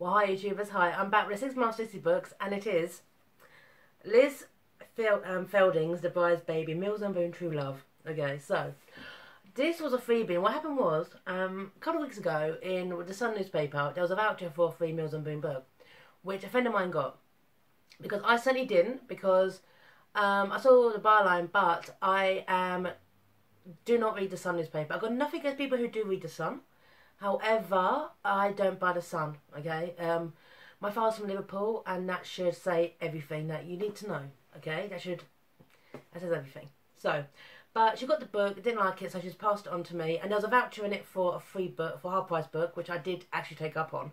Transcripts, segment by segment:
Well, hi YouTubers, hi. I'm back with Six Month Sixty Books, and it is Liz um, Fielding's The Bride's Baby, Mills and Boon True Love. Okay, so this was a freebie, and what happened was, um, a couple of weeks ago in the Sun newspaper, there was a voucher for a free Mills and Boon book, which a friend of mine got. Because I certainly didn't, because um, I saw the byline, but I um, do not read the Sun newspaper. I've got nothing against people who do read the Sun. However, I don't buy the Sun. Okay, um, my father's from Liverpool, and that should say everything that you need to know. Okay, that should that says everything. So, but she got the book, didn't like it, so she's passed it on to me. And there was a voucher in it for a free book, for a half price book, which I did actually take up on.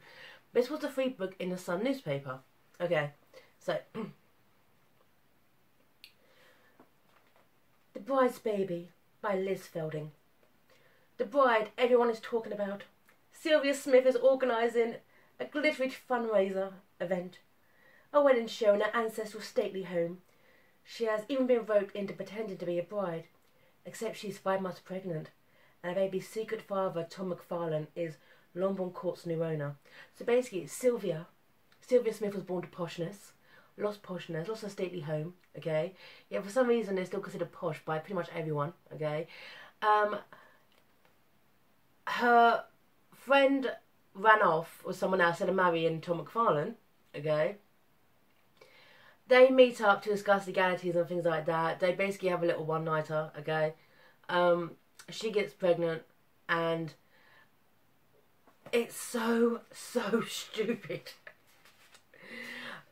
This was a free book in the Sun newspaper. Okay, so The Bride's Baby by Liz Fielding. The bride everyone is talking about. Sylvia Smith is organising a glittery fundraiser event, a wedding show in her ancestral stately home. She has even been roped into pretending to be a bride, except she's five months pregnant, and her baby's secret father, Tom McFarlane, is Longbourn Court's new owner. So basically, Sylvia, Sylvia Smith was born to poshness, lost poshness, lost her stately home, okay? Yeah, for some reason they're still considered posh by pretty much everyone, okay? Um, her friend ran off with someone else and marrying Tom McFarlane, okay? They meet up to discuss legalities and things like that. They basically have a little one nighter, okay? Um, she gets pregnant and it's so, so stupid.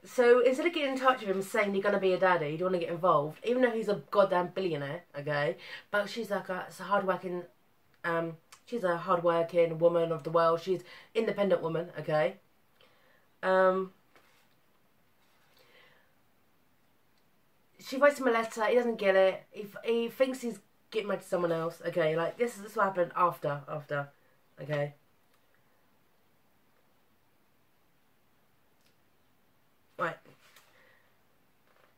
So instead of getting in touch with him saying you're gonna be a daddy, you don't want to get involved, even though he's a goddamn billionaire, okay? But she's like a, a hardworking um, She's a hardworking woman of the world. She's independent woman, okay? Um, she writes him a letter. He doesn't get it. He, he thinks he's getting married to someone else. Okay, like this, this what happened after, after, okay? Right.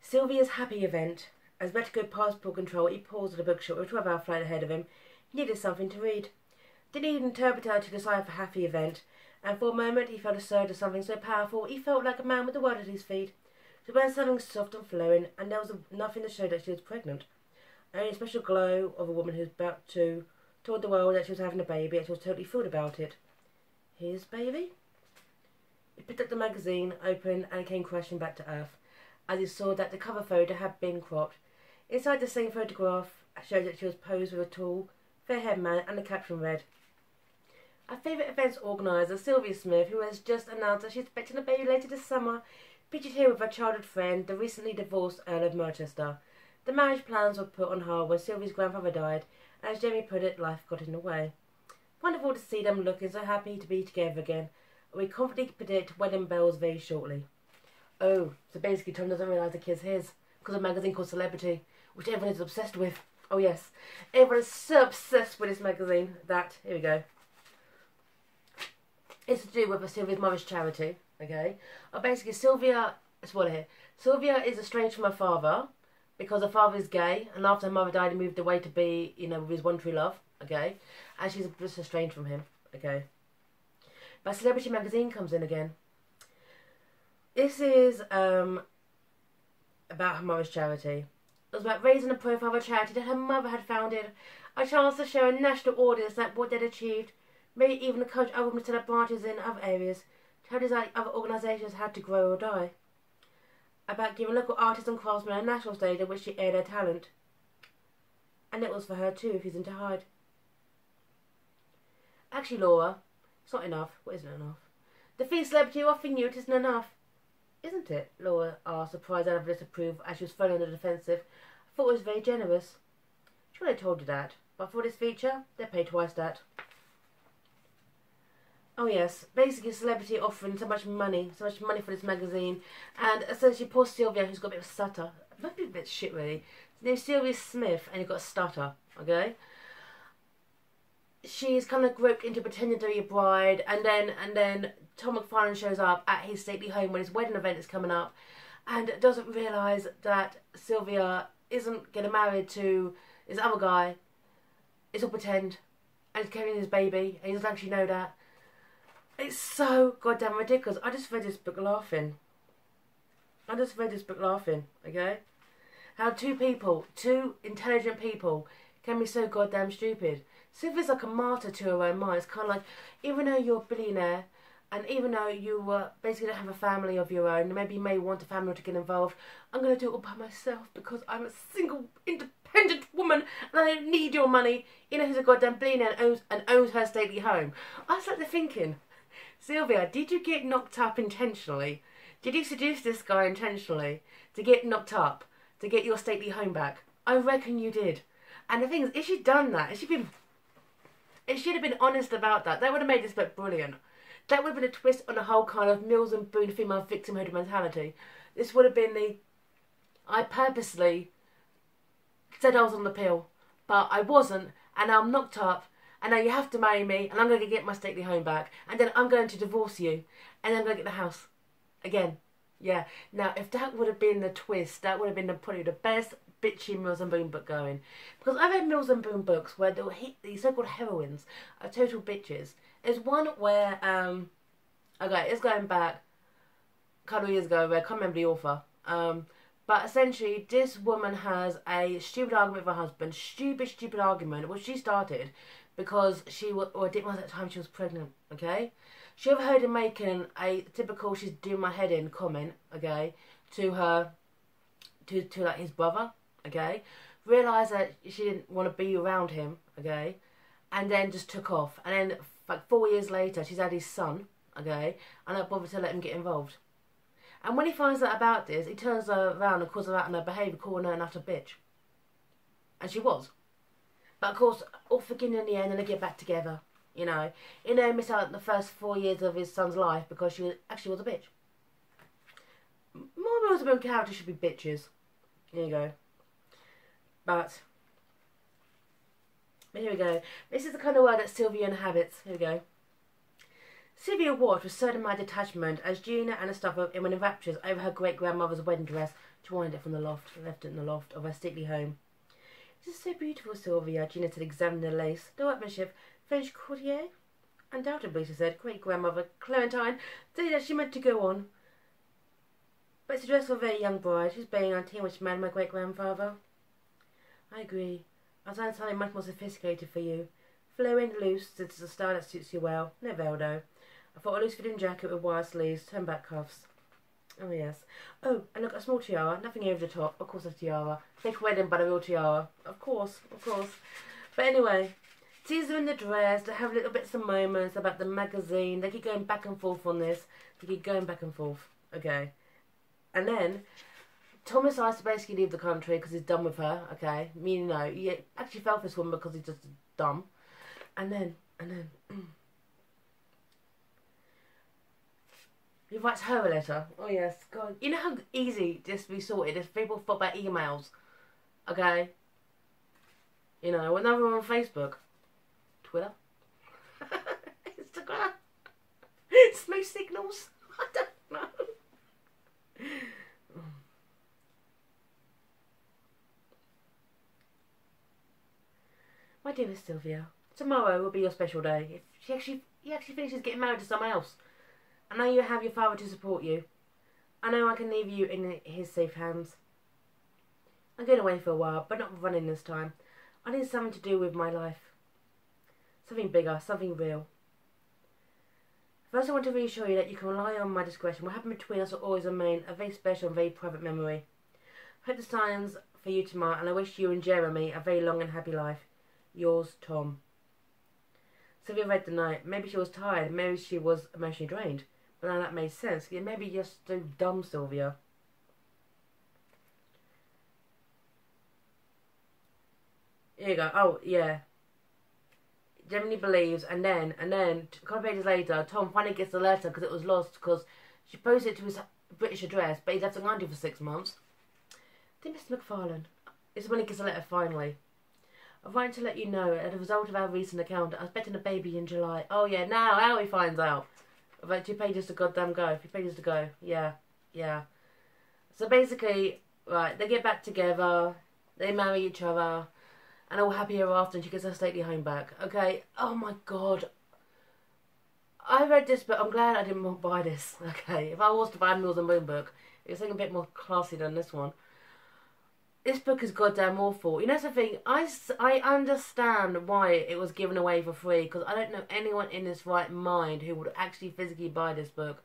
Sylvia's happy event. As better go passport control, he paused at a bookshop with a 12 hour flight ahead of him. He needed something to read. Didn't even interpret her to decide for happy event, and for a moment he felt a surge of something so powerful he felt like a man with the world at his feet. She wears something soft and flowing, and there was nothing to show that she was pregnant. Only a special glow of a woman who's about to told the world that she was having a baby and she was totally thrilled about it. His baby? He picked up the magazine, opened, and came crashing back to earth as he saw that the cover photo had been cropped. Inside the same photograph showed that she was posed with a tall, fair-haired man, and the caption read, our favourite events organiser, Sylvia Smith, who has just announced that she's expecting a baby later this summer, pictured here with her childhood friend, the recently divorced Earl of Merchester. The marriage plans were put on hold when Sylvia's grandfather died, and as Jamie put it, life got in the way. Wonderful to see them looking so happy to be together again. We confidently predict wedding bells very shortly. Oh, so basically Tom doesn't realise the kid's his, because a magazine called Celebrity, which everyone is obsessed with. Oh yes, everyone is so obsessed with this magazine that, here we go. It's to do with Sylvia's mother's charity. Okay, uh, basically Sylvia. It's what here. Sylvia is estranged from her father because her father is gay, and after her mother died, he moved away to be, you know, with his one true love. Okay, and she's just estranged from him. Okay, but Celebrity Magazine comes in again. This is um about her mother's charity. It was about raising the profile of a charity that her mother had founded, a chance to show a national audience that what they'd achieved Maybe even encourage other women to set up branches in other areas to help decide other organisations had to grow or die. About giving local artists and craftsmen a national stage in which to air their talent. And it was for her too, if he's into hide. Actually, Laura, it's not enough. What isn't enough? The fee celebrity offering you it isn't enough. Isn't it? Laura asked, surprised out of disapproval as she was thrown on the defensive. I thought it was very generous. Sure, they told you that. But for this feature, they pay twice that. Oh yes, basically a celebrity offering so much money, so much money for this magazine, and essentially poor Sylvia, who's got a bit of a stutter, be a bit shit really. His name's Sylvia Smith, and you've got a stutter, okay? She's kind of groped into pretending to be a bride, and then and then Tom McFarlane shows up at his stately home when his wedding event is coming up, and doesn't realise that Sylvia isn't getting married to this other guy. It's all pretend, and he's carrying his baby, and he doesn't actually know that It's so goddamn ridiculous. I just read this book laughing. I just read this book laughing, okay? How two people, two intelligent people, can be so goddamn stupid. Sylvia's like a martyr to her own mind. It's kind of like, even though you're a billionaire, and even though you uh, basically don't have a family of your own, maybe you may want a family to get involved, I'm going to do it all by myself because I'm a single, independent woman and I don't need your money. You know who's a goddamn billionaire and owns, and owns her stately home? I was like there thinking, Sylvia, did you get knocked up intentionally? Did you seduce this guy intentionally to get knocked up, to get your stately home back? I reckon you did. And the thing is, if she'd done that, if she'd been, if she'd have been honest about that, that would have made this book brilliant. That would have been a twist on the whole kind of Mills and Boon female victimhood mentality. This would have been the, I purposely said I was on the pill, but I wasn't, and I'm knocked up, and now you have to marry me, and I'm going to get my stately home back, and then I'm going to divorce you, and then I'm going to get the house. Again. Yeah. Now, if that would have been the twist, that would have been the, probably the best bitchy Mills and Boon book going. Because I've read Mills and Boon books where the, the so-called heroines are total bitches. There's one where, um, okay, it's going back a couple of years ago, where I can't remember the author. Um, but essentially, this woman has a stupid argument with her husband. Stupid, stupid argument, which she started because she was, or it didn't was at the time she was pregnant, okay? She overheard him making a typical she's doing my head in comment, okay, to her, to, to like his brother, okay? Realised that she didn't want to be around him, okay? And then just took off. And then, like four years later, she's had his son, okay? And not bothered to let him get involved. And when he finds out about this, he turns her around and calls her out on her behaviour, calling her an utter bitch. And she was. But of course, all forgiven in the end, and they get back together. You know, you know, miss out the first four years of his son's life because she actually was a bitch. More Roosevelt characters should be bitches. Here you go. But, but here we go. This is the kind of world that Sylvia inhabits. Here we go. Sylvia watched with certain my detachment as Gina and stuff of in raptures over her great grandmother's wedding dress to wind it from the loft, left it in the loft of her stately home. This is so beautiful, Sylvia, Gina said, examining the lace, the workmanship, French courtier? Undoubtedly, she said. Great grandmother Clementine said that she meant to go on. But it's a dress for a very young bride. She's being nineteen, which man my great grandfather. I agree. I was something much more sophisticated for you. Flowing, loose, it's a style that suits you well. No veil, though. I thought a loose fitting jacket with wire sleeves, turn back cuffs. Oh, yes. Oh, and look, a small tiara. Nothing over the top. Of course, a tiara. Fake wedding, but a real tiara. Of course, of course. But anyway, Teaser in the dress. They have little bits of moments about the magazine. They keep going back and forth on this. They keep going back and forth. Okay. And then Thomas has to basically leave the country because he's done with her. Okay. Meaning, no, he actually fell for this woman because he's just dumb. And then, and then. Mm. He writes her a letter. Oh yes, God. You know how easy this be sorted if people thought about emails. Okay? You know, another one on Facebook. Twitter. Instagram. Smoke signals. I don't know. My dearest Sylvia, tomorrow will be your special day. If she actually, he actually finishes getting married to someone else. I know you have your father to support you. I know I can leave you in his safe hands. I'm going away for a while, but not running this time. I need something to do with my life. Something bigger, something real. First, I want to reassure you that you can rely on my discretion. What happened between us will always remain a very special and very private memory. I hope the signs for you tomorrow, and I wish you and Jeremy a very long and happy life. Yours, Tom. Sylvia read the note. Maybe she was tired. Maybe she was emotionally drained. Now that made sense. Yeah, maybe you're so dumb, Sylvia. Here you go. Oh, yeah genuinely believes, and then and then a couple pages later, Tom finally gets the letter because it was lost because she posted it to his British address, but he's left it London for six months. Dear Mr. McFarlane, this is when he gets the letter finally. I'm writing to let you know, as a result of our recent encounter, I was expecting a baby in July. Oh yeah, now how he finds out. About two just to goddamn go. You few just to go. Yeah, yeah. So basically, right, they get back together, they marry each other, and all happy after, and she gets her stately home back. Okay. Oh my god. I read this, but I'm glad I didn't buy this. Okay, if I was to buy a Mills and Boon book, it was a bit more classy than this one. This book is goddamn awful. You know something? I, I understand why it was given away for free because I don't know anyone in this right mind who would actually physically buy this book.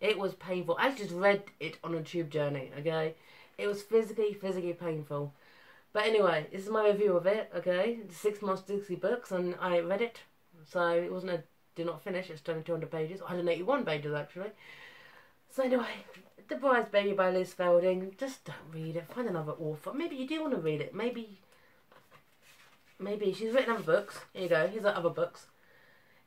It was painful. I just read it on a tube journey, okay? It was physically, physically painful. But anyway, this is my review of it, okay? Six Months Sixty Books, and I read it. So it wasn't a did not finish, it's only 200 pages. 181 pages, actually. So anyway, The Bride's Baby by Liz Fielding. Just don't read it. Find another author. Maybe you do want to read it. Maybe, maybe she's written other books. Here you go. Here's the other books.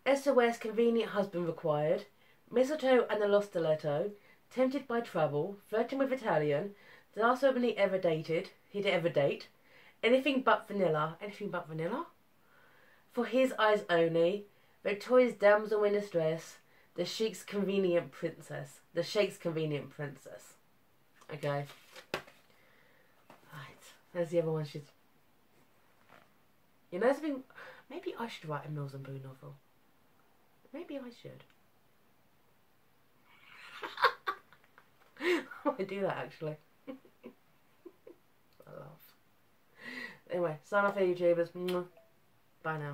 SOS Convenient Husband Required. Mistletoe and the Lost Stiletto. Tempted by Trouble. Flirting with Italian. The last woman he ever dated. He'd ever date. Anything but vanilla. Anything but vanilla? For his eyes only. Victoria's damsel in distress. The Sheik's convenient princess. The Sheik's convenient princess. Okay. Right. There's the other one. She's. You know something? Maybe I should write a Mills and Boon novel. Maybe I should. I do that actually. I laugh. Anyway, sign off, you YouTubers. Bye now.